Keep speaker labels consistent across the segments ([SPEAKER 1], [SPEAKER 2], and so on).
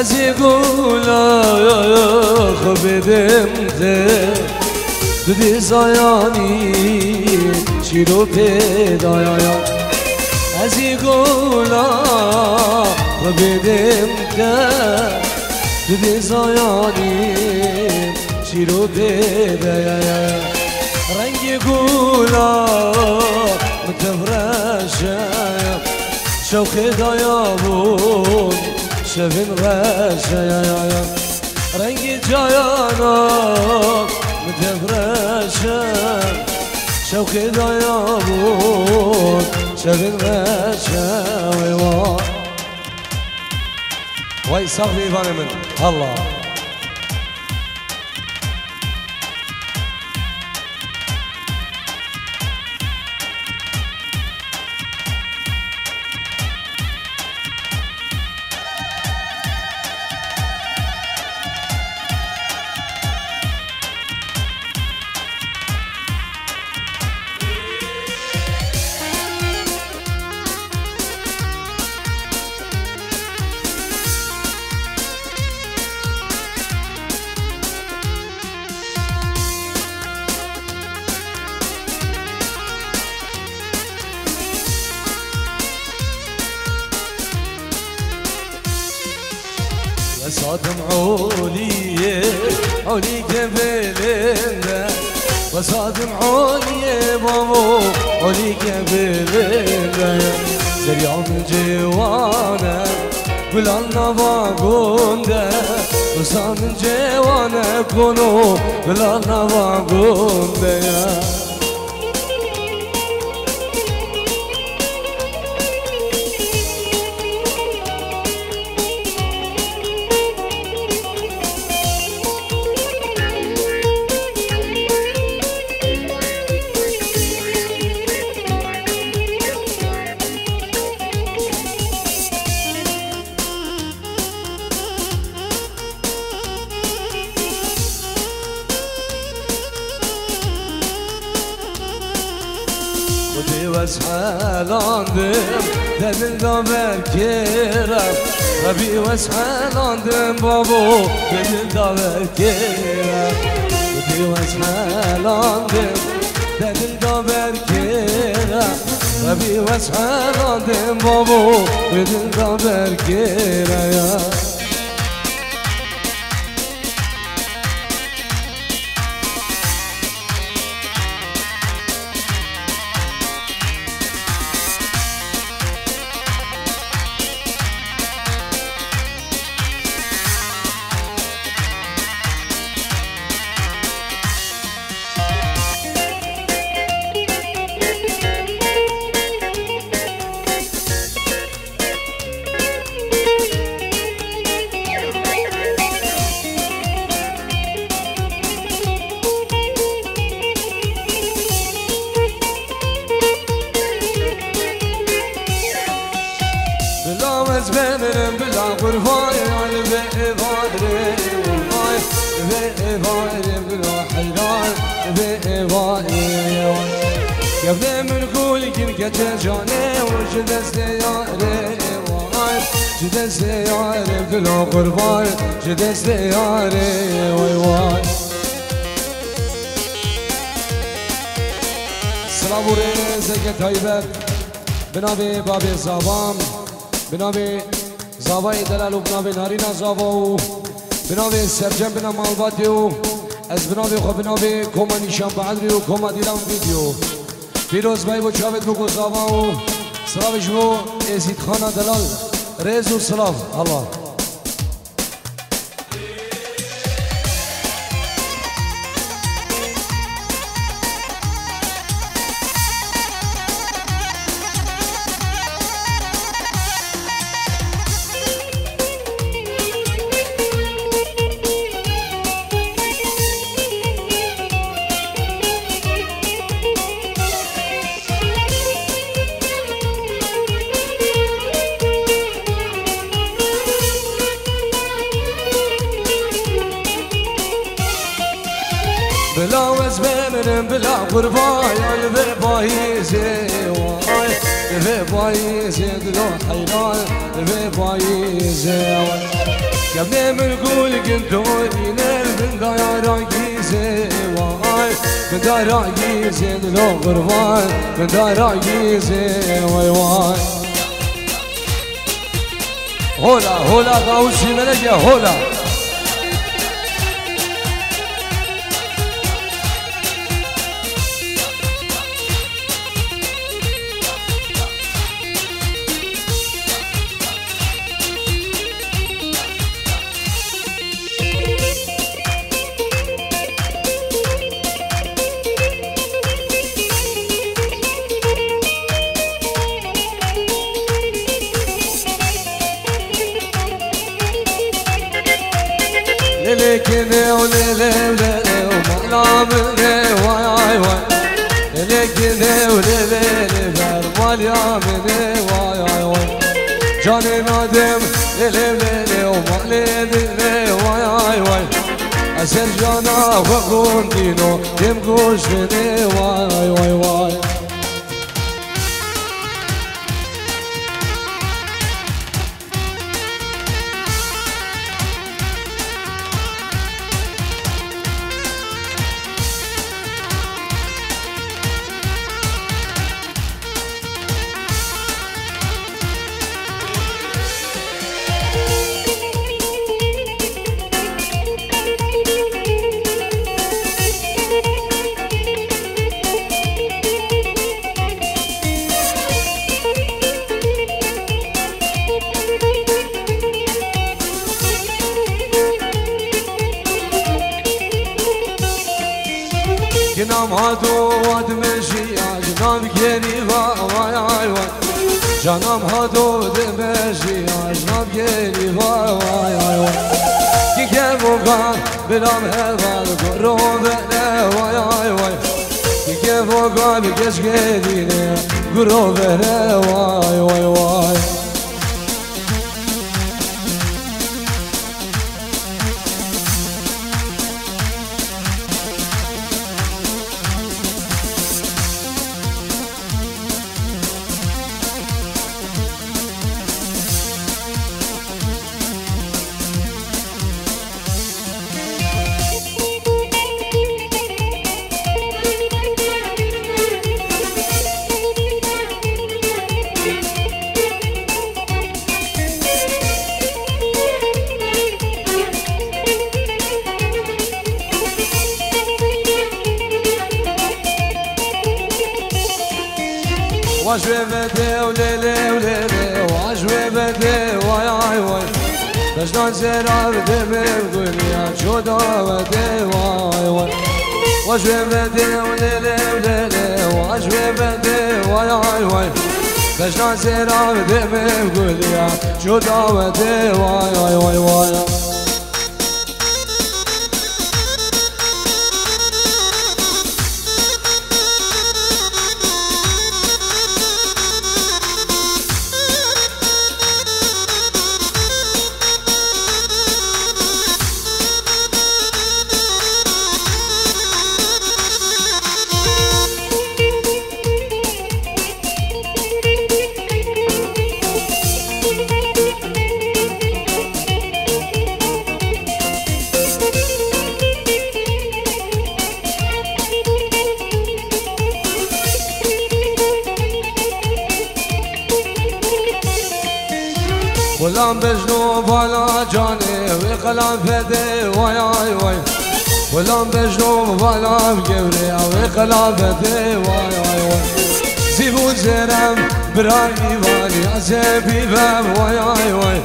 [SPEAKER 1] از گولا بدمده دودی زایانی چی رو پیدایایم از گولا بدمده دودی زایانی چی رو پیدایایم رنگ گولا متفرشم شوخ دایابون شفن غشا يا يا يا. رنگ جایانا متفرشا شوق دایا بود شفن غشا وای. وای صغري من. الله. Adım Ali'ye, Ali gebelinde Basadım Ali'ye babo, Ali gebelinde Seryam cevane, Gülanla vagonda. Basadım cevane konu, Gülanla vagonda. ya دا برکرم ربی وز حالاندم بابو دل دا برکرم خودی وز حالاندم دل دا برکرم ربی وز حالاندم بابو دل دا برکرم از قربان جدس لیاری وای وای. سلام و ریز اگه تایبر بنابی بابی زابام بنابی زابای دلال و بنابی نارینا زابا و بنابی سرجم بنام آلباتی و از بنابی خو بنابی کما نیشان بادری و کما دیران ویدیو. پیروز بایی و چاوید بگو زابا و سلامش خانه دلال. Rezul Salaf, الله. قربايا ذي بايزي واي ذي بايزي دلو حيران ذي بايزي قبل من قول قندوني من دايا رايزي واي من دايا رايزي دلو قربان من دايا رايزي واي هولا هولا غاوسي ملجا هولا. Canam hado demezi Ajnab geri vay vay vay vay. Gige vogan bilam heval Goro vene vay vay vay. Gige vogan geç gedine Goro vene vay vay vay. وعجوي بدي وليلي وليلي وعجوي بدي واي واي واي بجنان زيرا بدي بقول يا جودا بدي واي واي وعجوي بدي وليلي وليلي وعجوي بدي واي واي واي بجنان زيرا بدي بقول يا جودا بدي واي واي واي واي وقلام فدي واي واي واي. زيبو زرم براي واني أزبي بام واي واي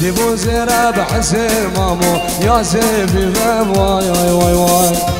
[SPEAKER 1] زيبو زرم بحسين مامو يا زبي بام واي واي واي واي.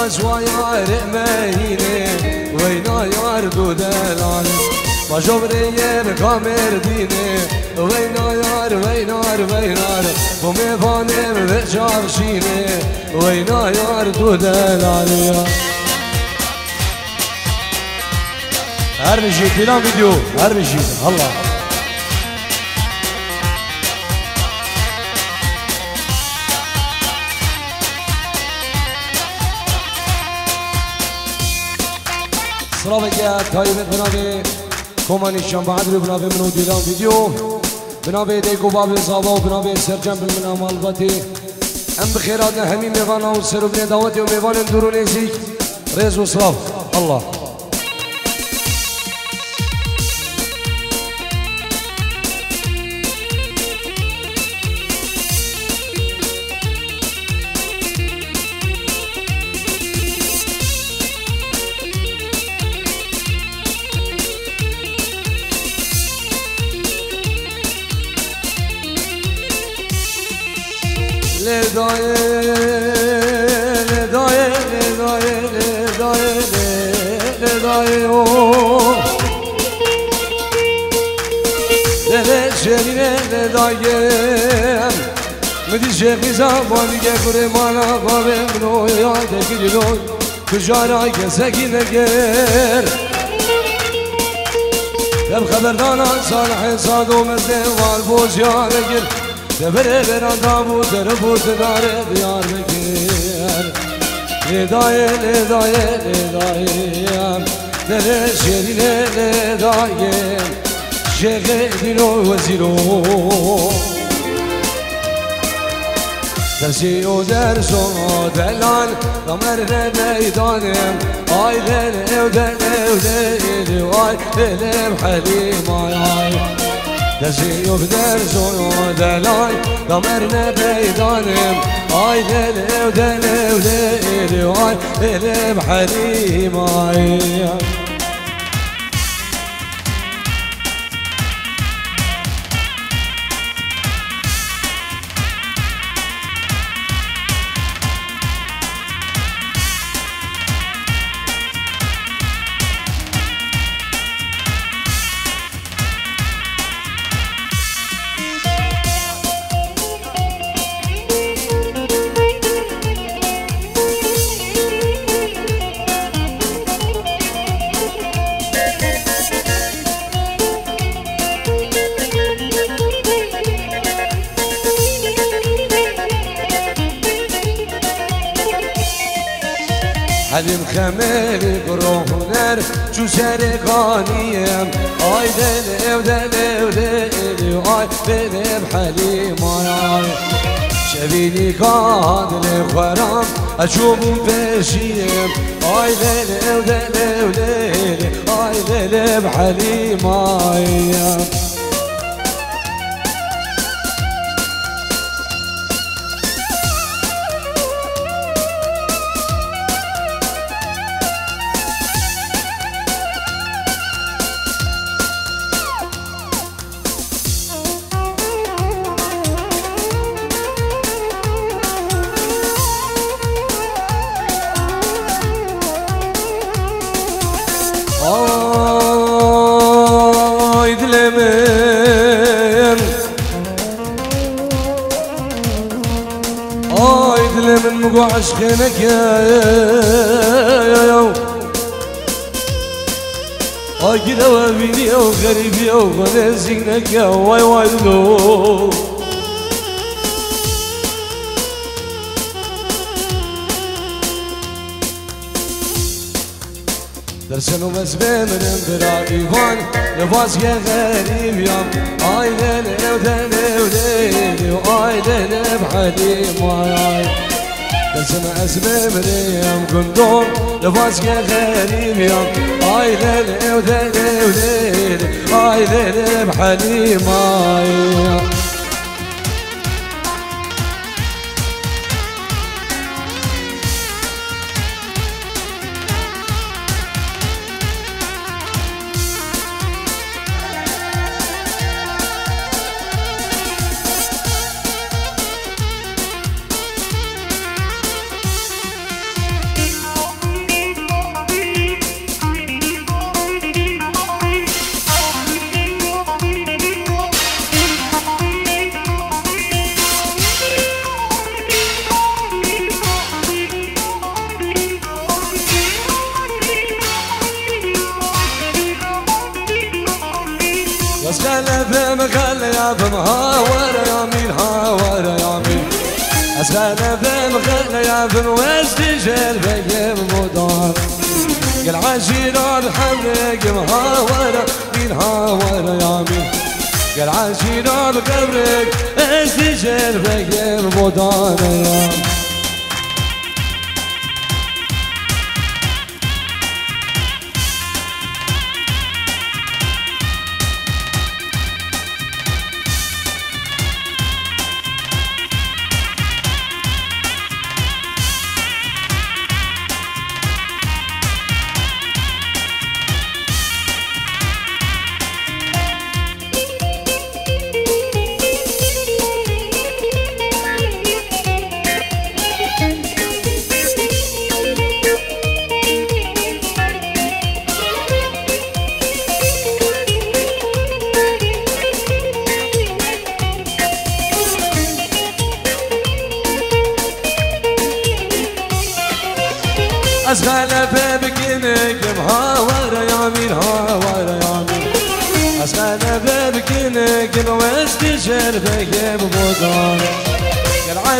[SPEAKER 1] جلاس ويار مهينة وين يار دودلان ما جبرية بكامر دينه وين يار وين يار وين يار بومي فانم بجاب شينه وين يار دودلان هر نجيت بلا فيديو هر نجيت الله سلامت تایبت بنابه کمانی بعد رو بنابه منو دیدم ویدیو. بنابه دیگو باب زابا و بنابه سرجم بالمنام البته ام بخیرات همین میوانا و سر و بین دعوتی و میوان درو نزیک ریز و سلاف الله. لدایم مدی شیخی زبانی که کره مانا قابه منو یاد گیرون کجارا کسکی نگر دم خبردانا صالح صادو مزده والبوز یارگیر Debere beranda bu dere bu dare diyar bekir Ledaye ledaye ledayem Dere şerine ledayem Şehre veziro Desi o derso delal Damer ne meydanem Ay den evden evden Ay elim halim ay ay Dezi yok der zor delay Damerne beydanim Ay delev delev delev Ay halim ay حلیم خملی گروه هنر چو سرکانیم آی دل دل دل آی دل حلیم آی شبینی کادل خورم اشوبون پیشیم آی دل دل دل آی دل حلیم آی عشقك يا اي ليلي ودلي وليلي واي ليلي بحدي ماي. اسمع اسمي مريم قندور لفاسك غريب يوم اي ليلي وليلي وليلي اي ليلي بحليم اي بم هاور يا مين هاور يا مين. أسغانا بم غنى يا بم واستجل بيم مدار قل عشيرة بحبك مهاور مين هاور يا مين قل عشيرة بقبرك استجل بيم مدار يا مين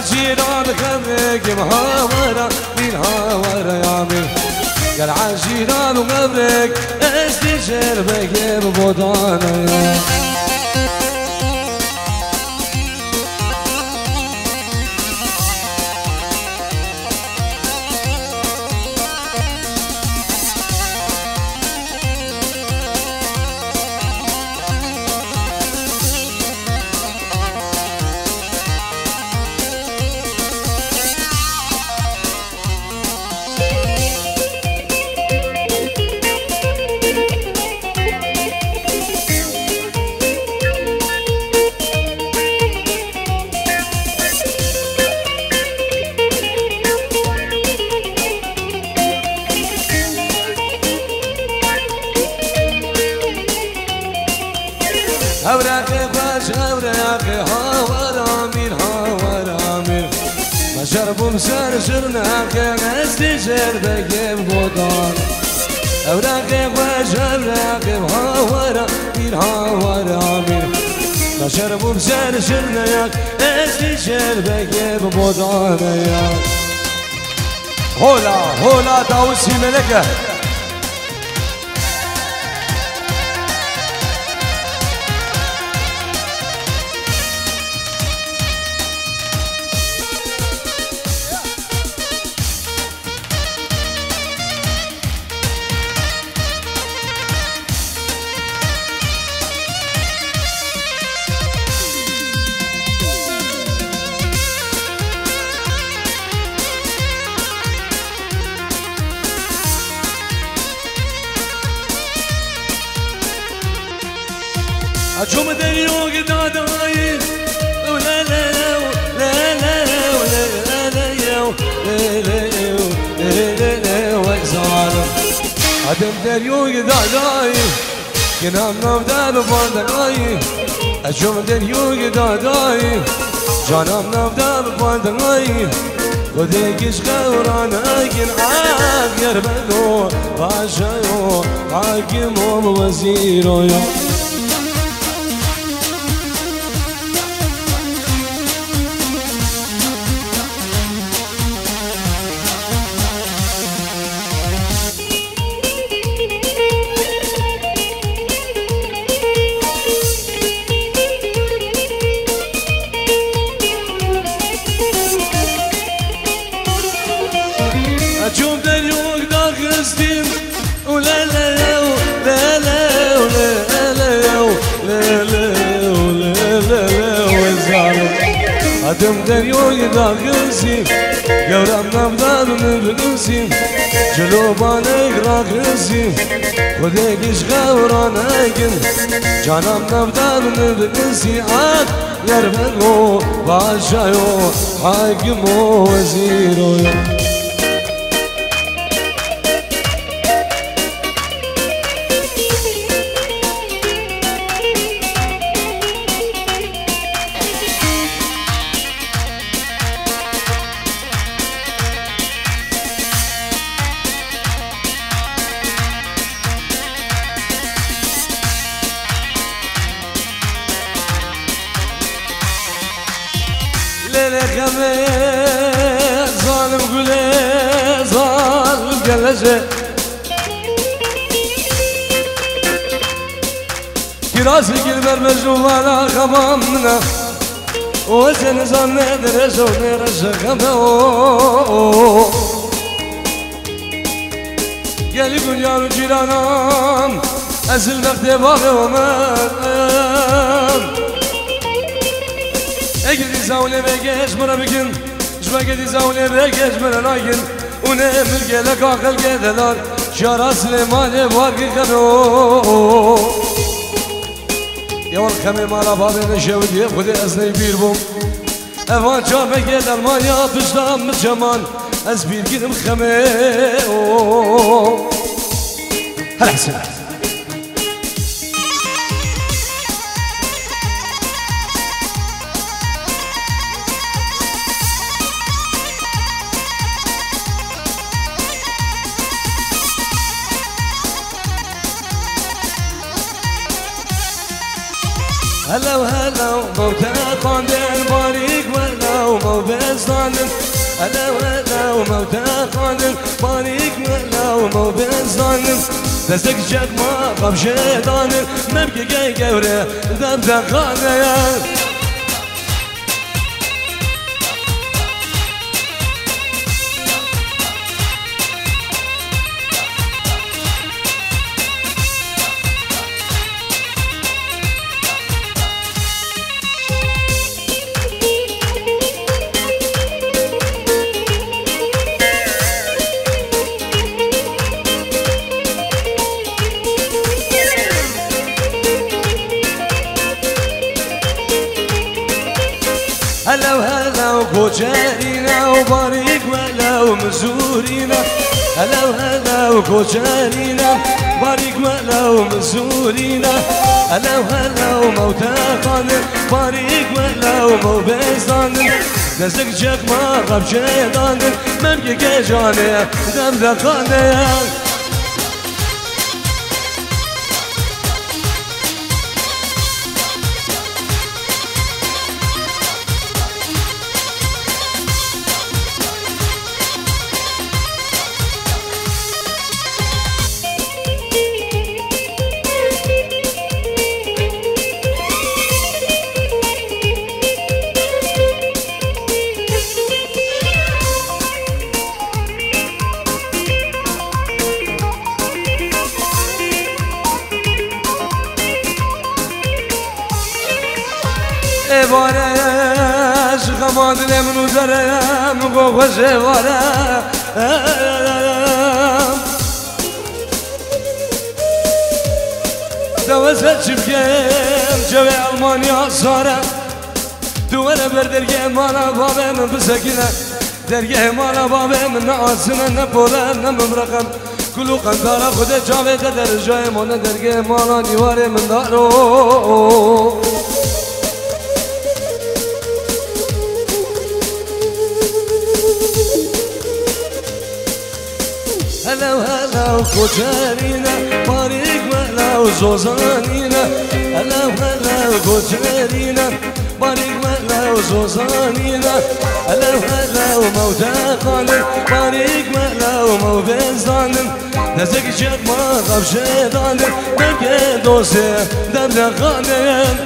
[SPEAKER 1] قل عشيرة بخبرك مهاورة مين هاور يا مين؟ قل عشيرة بخبرك استشير بك بودان يا ناقها وراميرها ورامير ما شربوا مسرشر ناقة نستجر بقيم قدار أوراقي وجب راقي وهورا مير هورا مير ما شربوا مسرشر ناقة نستجر بقيم قدار هولا هولا داوسي ملكه دنيوك داداي جنام نام دل باندناي أشوف دنيوك داداي جانام نام دل باندناي وديكش غورانا جنعاك يربلو باشايو حاكم ووزيرو يوم در یوی دا غزیم گورم نبدار نبرزیم جلو بانگ را غزیم خودی گیش غوران اگن جانم نبدار نبرزیم آد گر من و باشایو حاکم و وزیرویم غمامنا وتنزل ندرس ونرزقنا قال يقول يا رجل انا ازل بغدي بابي ومام اجري زاولي بيجيش مرة بكن جواجدي زاولي بيجيش مرة نايجن ونعمل قلق عقل قدلان جرس لمالي بارقي خنو یا ول خمی مالا بابی نشودی خودی از نیبیر بوم اوان جامه گل المانیا بجدام جمان از بیر گیرم خمی هر حسن قادر بارك ولا وما بالظالم ألا ولا وما قادر بارك ولا وما بالظالم دستك جد ما قبشه دانر نبقى جاي قوري دم دخانه. ومزورينا هلا وهلا وكوجانينا بارك مالا ومزورينا. هلا وهلا وموتاقنا بارك مالا وموبيزانا نزق جاك ما غاب جيدانا ممكي جاني دم دقانا جوی المانیا ساره دوره بر درگه مالا بابم بسکینه درگه مالا بابم نه آسمه نه پوله نه مبرقم کلو قندارا خود جاوه در جای مانه درگه مالا نیواره من دارو هلا هلا وكوتشارينا و زوزانینا الا هلا گوجرینا باریک ملا و زوزانینا الا هلا و مودا خانم بارك ملا و مودا زانم نزدیک شد ما قبشه دانم نگه دوسه دم نخانم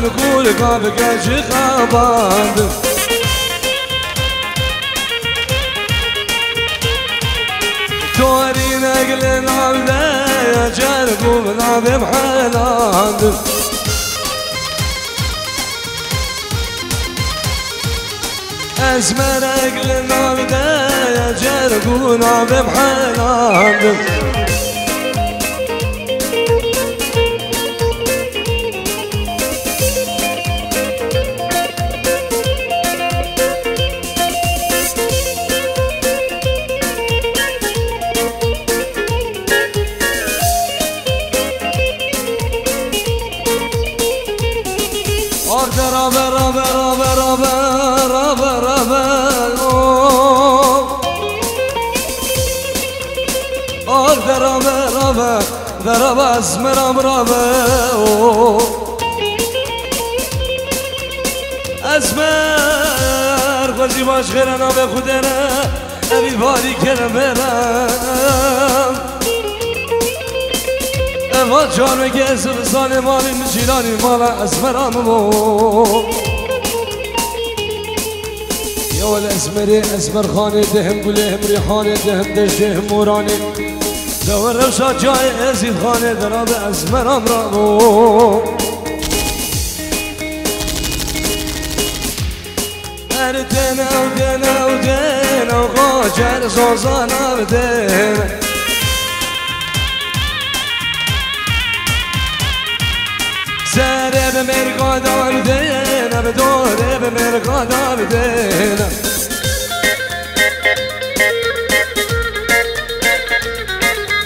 [SPEAKER 1] گور قاب گجی خواباند توري نقل نابدا يا جرب وبناب بحلال. اسمر نقل نابدا يا جرب وناب بحلال. خیرنا به خودنا ابی باری کرم برم. اما جان گز بزان مالی مجیرانی مالا اسمر امو یا الاسمری اسمر خانه دهم گله هم ریحانه دهم دشته هم مورانه دور روشا جای ازید خانه دراب از مرام دن او غاجر زوزان او دن سره به مرقاد او دن او دوره به مرقاد او دن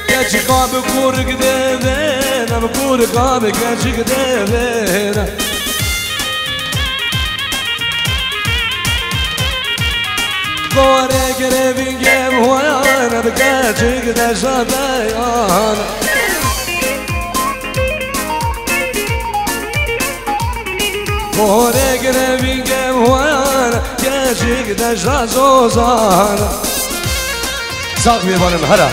[SPEAKER 1] كاجي قاب كورك دينا بكور قاب كاجي دينا كوري قريبين جيم وأنا بكاجي قدا شبيانا كوري قريبين جيم وأنا كاجي قدا شبيانا صاحبي بانم هلا.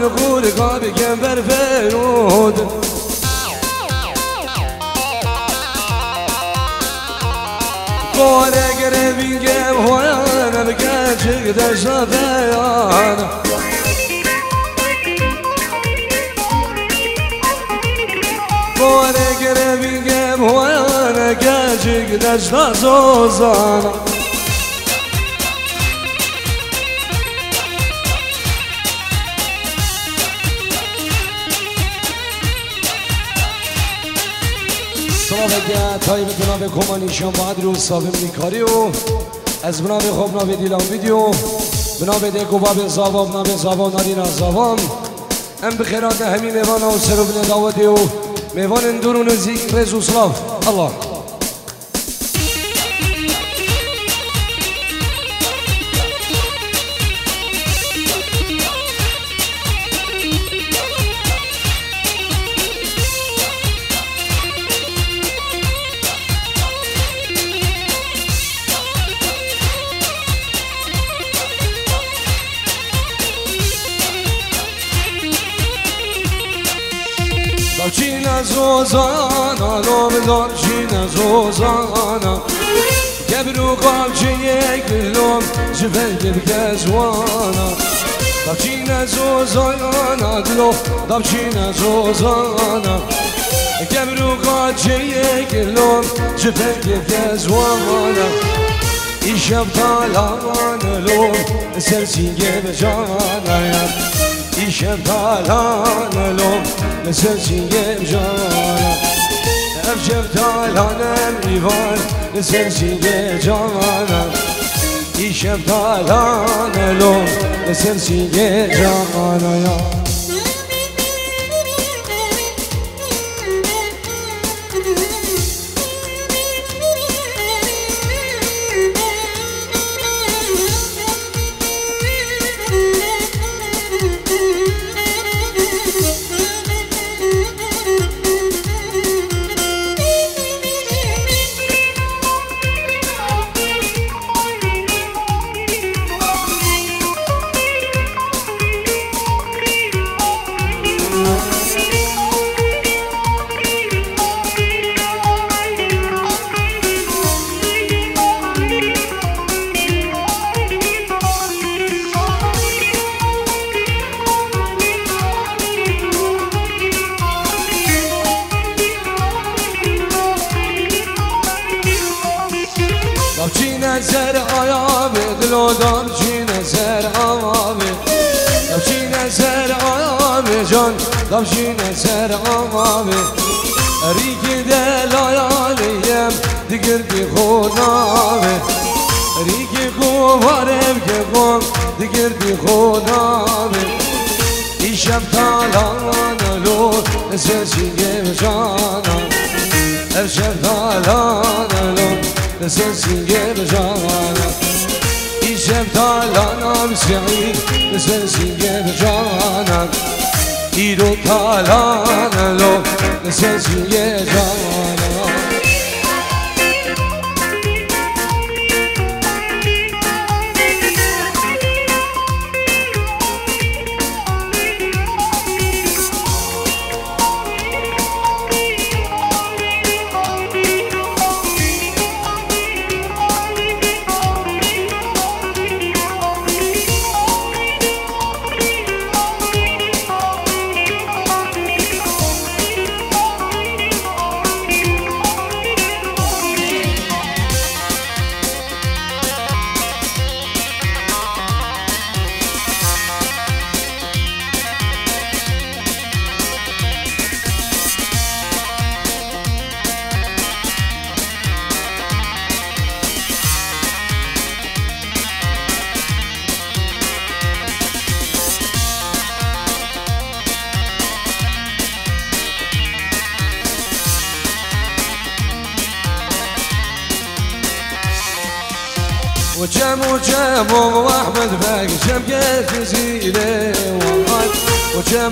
[SPEAKER 1] من قابی بگم بر فرود قوله گره بینگم هویانه بگن چگده شفیانه قوله گره بینگم هویانه گن چگده شفیانه بگه تایی به کمانی شما باید رو صاحب میکاری و از بناب خوب نام دیلان ویدیو. بناب دیگو باب زواب ناب زواب ناری را زوام ام بخیرات همین میوان و سروب نداوتی و میوان دورون زیگ رزو سلاف الله. Davcina zozana, lom davcina zozana Gebru kalçeye gülüm, zübel gibi gezvana Davcina zozana, dilo, davcina zozana Gebru kalçeye gülüm, zübel gibi gezvana İşem talan lom, sensin gibi cana İşem talan lom, لسرشي جانا Dice پلانلو مثل سینگم جانا. افجر تالانم ریوان مثل سینگ جانا. دیشب تالانلو مثل سینگ جانا یا. خدا رو میشم تالان لو نسسینگه جانا امشب تالان لو نسسینگه جانا میشم تالان سعید نسسینگه جانا ایرو تالان لو نسسینگه جانا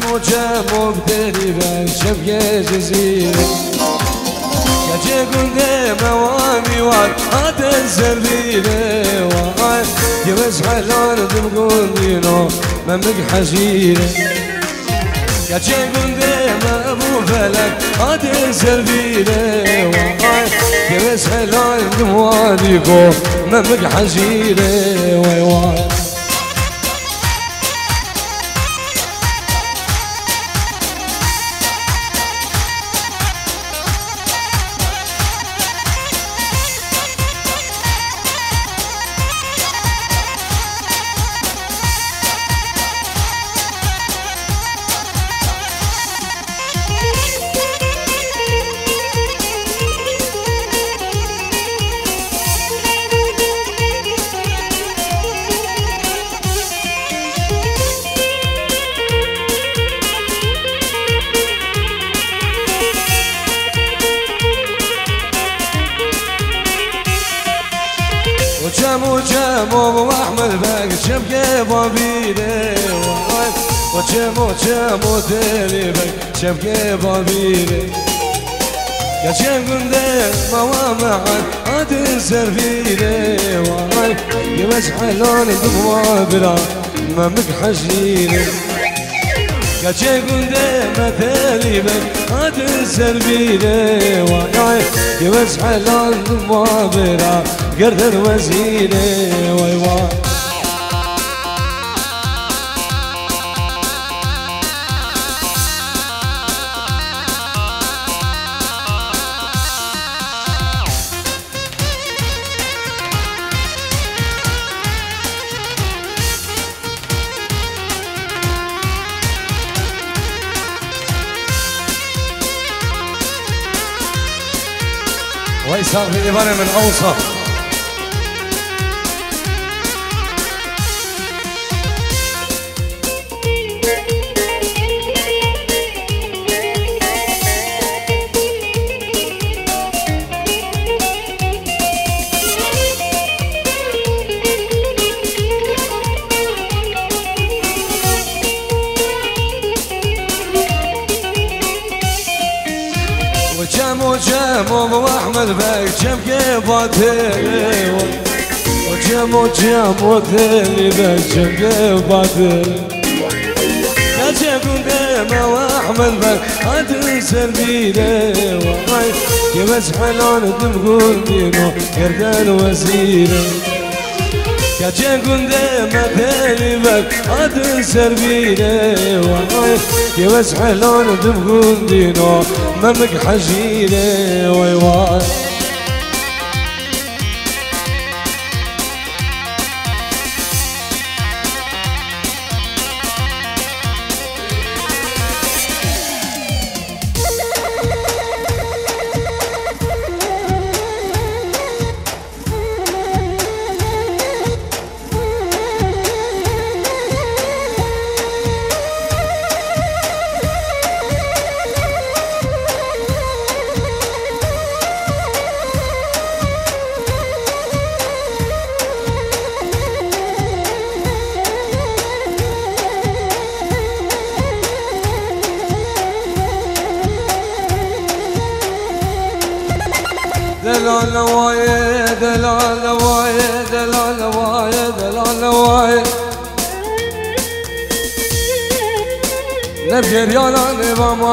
[SPEAKER 1] وجم وجم وبدري باقي شبقة جزيرة يا جيكون دي موامي واد هذا الزبيرة واد يبس حلال تبقون دينو ممك حجيرة يا جيكون دي مامو فلك هذا الزبيرة واد يبس حلال تبقون ممك حجيرة واد وجم وجم وديلي باقي شبقة بابيرة يا جنقن دير موامعا عاد سرفيرة واي يمسح لون دموابرا ما مكحشيرة يا جنقن دير مثالي باقي عاد سرفيرة واي يمسح لون دموابرا قرد الوزيرة واي واي ويسار في إبانة من أوسط جم كيباتي وجم وجم وثاني باك جم كيباتي يا جم ديما واحمد باك عاد سربيله وهاي يمس حلون تبقون دينو يردان وزيره يا جنقون ديما ثاني باك عاد سربيله وهاي يمس حلون تبقون دينو ممك حجيره واي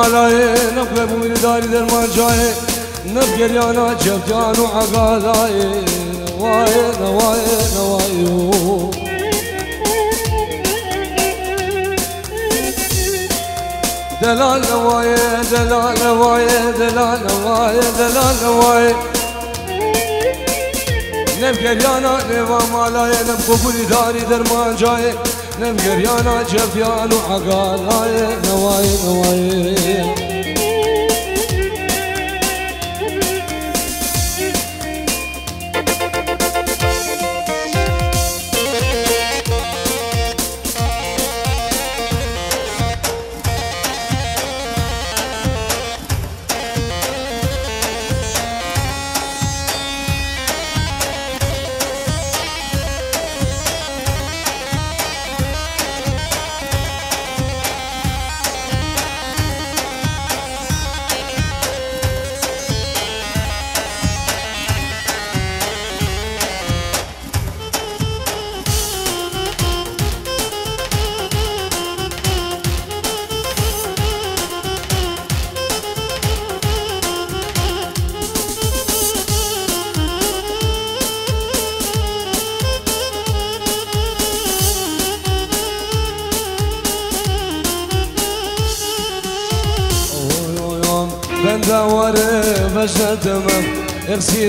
[SPEAKER 1] نبا مالای نقل بوی داری در من جای نبگر یانا جبجان و عقالای وای نوای نوایو دلال نواي دلال نواي دلال نواي دلال نواي. نم گریانا نوا مالای نم قبولی داری درمان جای نم گریانا جفیان و عقالای نوای نوای بجدمم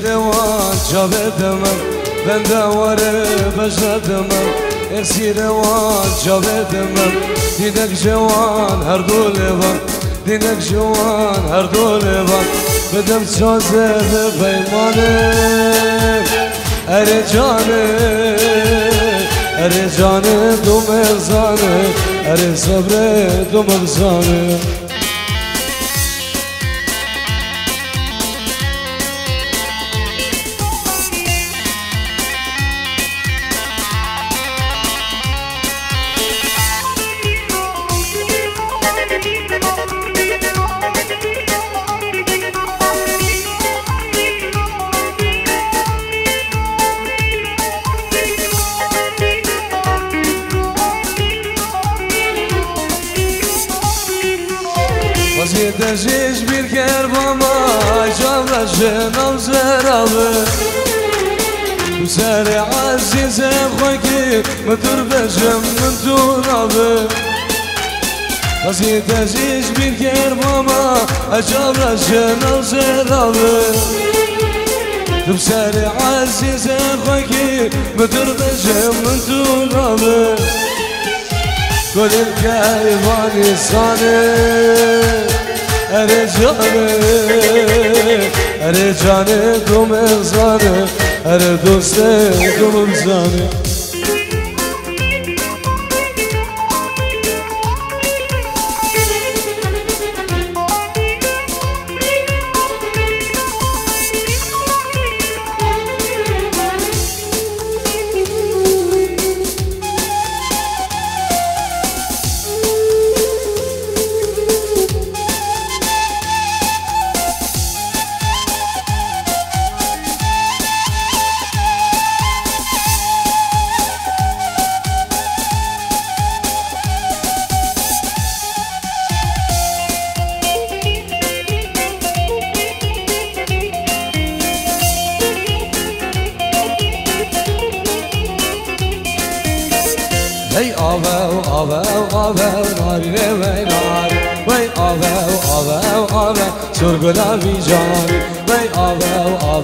[SPEAKER 1] روان جابدمم بندوره بجدمم اغسي روان دينك جوان هر دولبم دينك جوان هر دولبم بدم تشازه بيمانه اري جانه اري جانه دو مغزانه اري صبره دو مغزانه edeceğiz bir kervama Çağlaşın zeralı Güzel azize koyki Mıdır becim mıdır alı. Gazeteciz bir kervama Çağlaşın zeralı Tübser azize koyki Mıdır becim mıdır alı. Gönül kervan insanı خوکی مدر بجم من تو رابه كل الكيفان صانع ارجانه ارجانه دوم اغزانه ار دوسته دوم زانه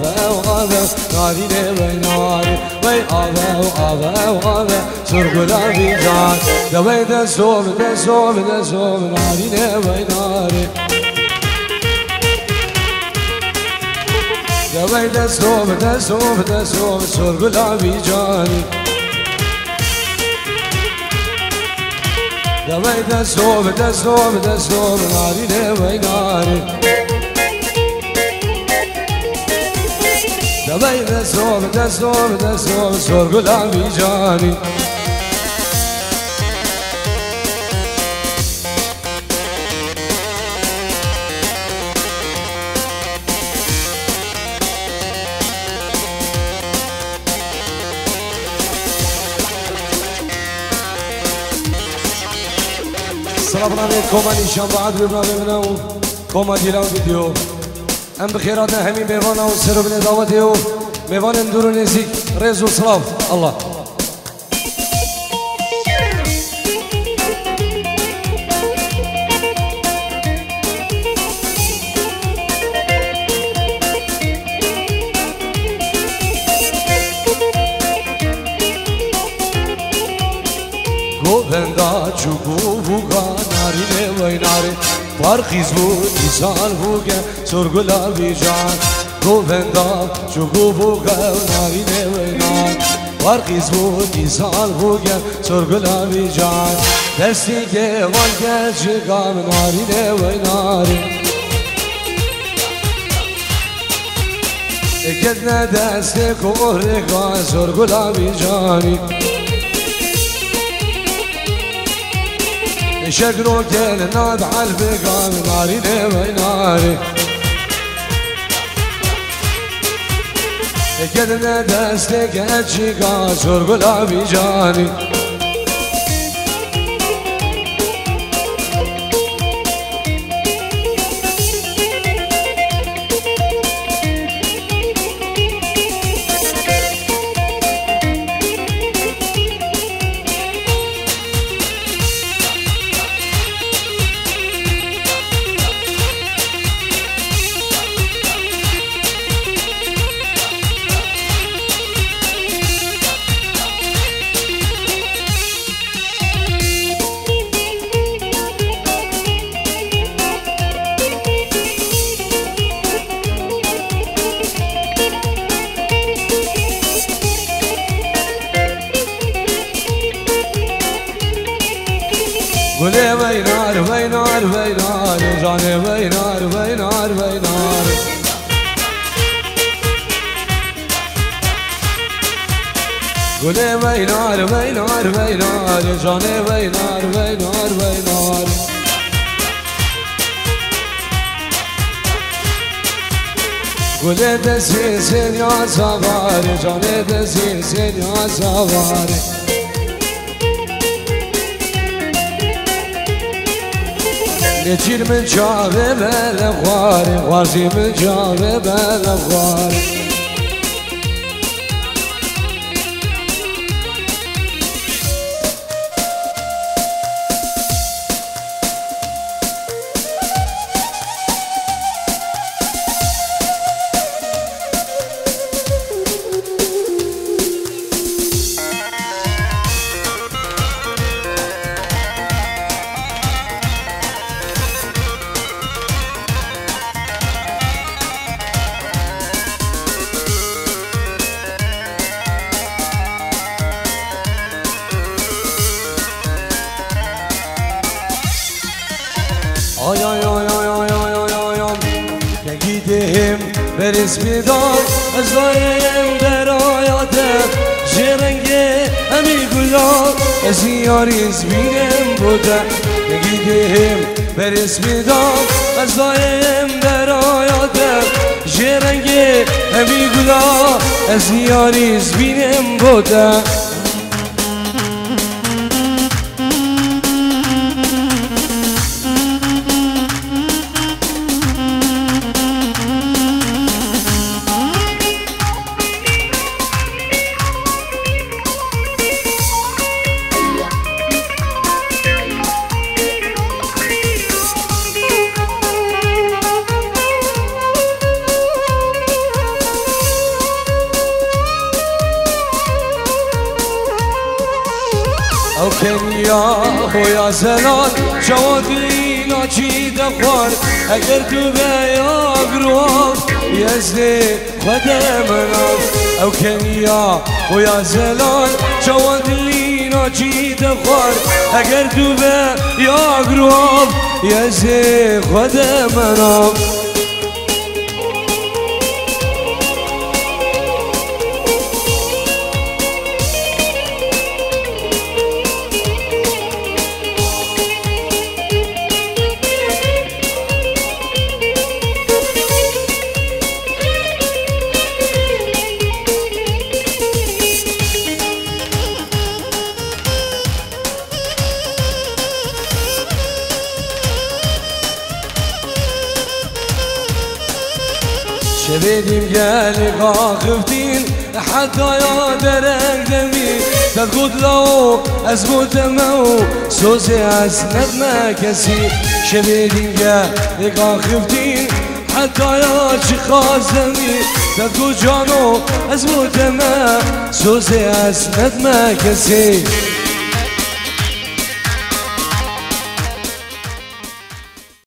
[SPEAKER 1] آبه و آبه نارینه وای نارین وی آبه و آبه و آبه سرگلابی جان دوی دستوم دستوم دستوم نارینه وی نارین دوی دستوم دستوم دستوم سرگلابی جانی دوی دستوم دستوم دستوم نارینه وای نارین دبیر صبح دستم دستم سرگلم بیجانی سلام علیکم من ایشان بعد ببینم ببینم کما دیرم ویدیو ام بخيراتنا همين بيوانا وسر بن دعوتيو ميوان اندورو نزيك ريزو صلاف الله هر قیز بود ایزان بو گه سرگل آبی جان. گو بندام چو گو بو گل ناوی نوی نان هر قیز بود ایزان بو گه سرگل آبی جان. دستی که وان گه جگام ناری نوی ناری نه نه که گو ریگان سرگل آبی جانی. شقرو كان ناد على البقام ناري لي ناري. كدنا دستك اتشيقا سرقلا بجاني گلی گله دزی زنی آزاواره جانه دزی زنی آزاواره نجیر من جاوه بله غواره غوازی من جاوه بله غواره میدم غذایم در آیادم جرنگ همی گلا از یاریز بینم بودم. خویا زلال جوادی ناچی دخوار؟ اگر تو به یاگروان یزدی خودم منام او کنیا خویا زلال جوادی ناچی دخوار؟ اگر تو به یاگروان یزدی خودم منام غاخفتين حتى يا درك دمي تقول لو أزموت مو سوزي أسند ما كسي شبيدي مقالي غاخفتين حتى يا شخاص دمي تقول جانو أزموت ما سوزي أسند ما كسي